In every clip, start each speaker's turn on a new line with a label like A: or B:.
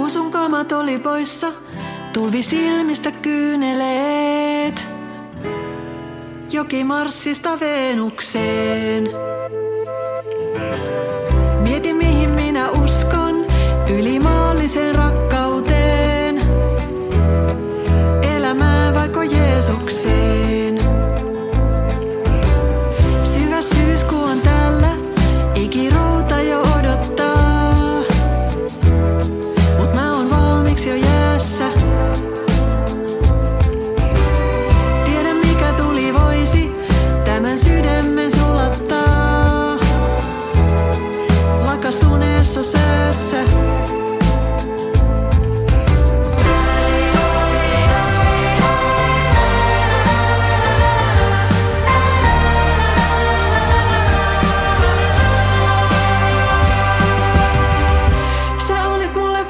A: kun sun kamat oli poissa, tulvi silmistä kyyneleet. Joki marssista Venukseen. Mieti mihin minä uskon, ylimaalliseen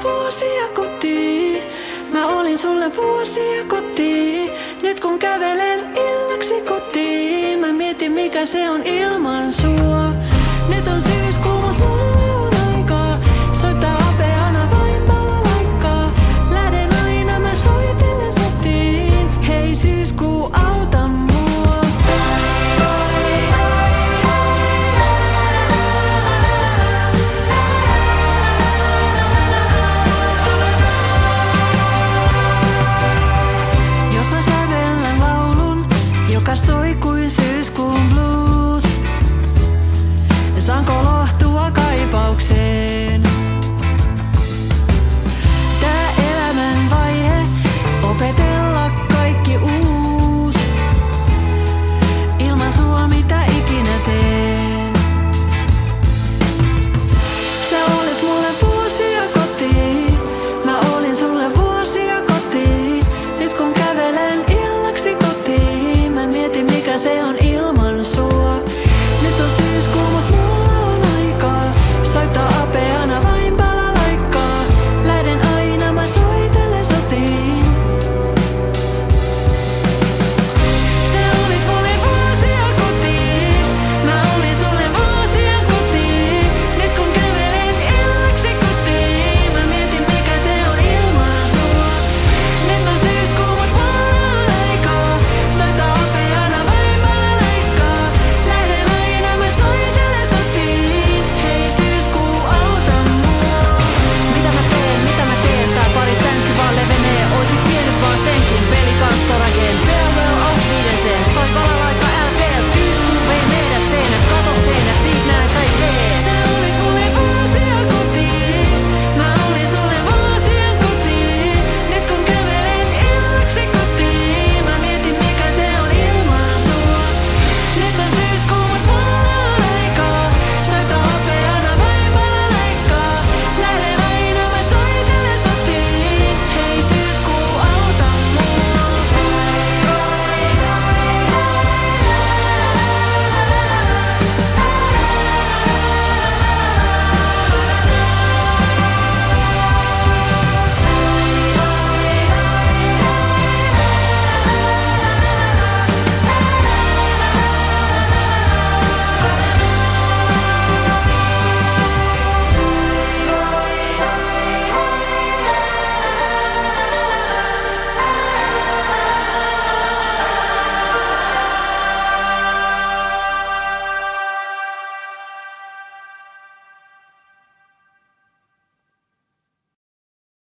A: vuosia kotiin. Mä olin sulle vuosia kotiin. Nyt kun kävelen illaksi kotiin, mä mietin mikä se on ilman sua.